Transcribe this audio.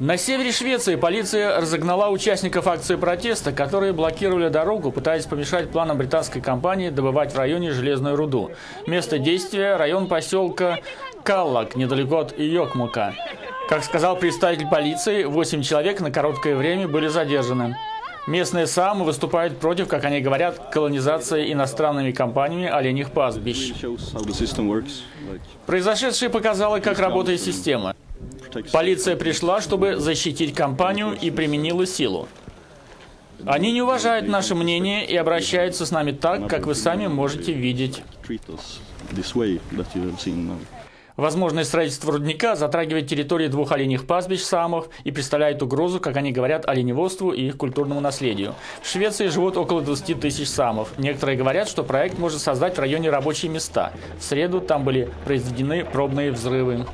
На севере Швеции полиция разогнала участников акции протеста, которые блокировали дорогу, пытаясь помешать планам британской компании добывать в районе железную руду. Место действия – район поселка Каллак, недалеко от Йокмука. Как сказал представитель полиции, 8 человек на короткое время были задержаны. Местные САМы выступают против, как они говорят, колонизации иностранными компаниями оленьих пастбищ. Произошедшее показало, как работает система. Полиция пришла, чтобы защитить компанию и применила силу. Они не уважают наше мнение и обращаются с нами так, как вы сами можете видеть. Возможное строительство рудника затрагивает территории двух оленьих пастбищ самов и представляет угрозу, как они говорят, оленеводству и их культурному наследию. В Швеции живут около 20 тысяч самов. Некоторые говорят, что проект может создать в районе рабочие места. В среду там были произведены пробные взрывы.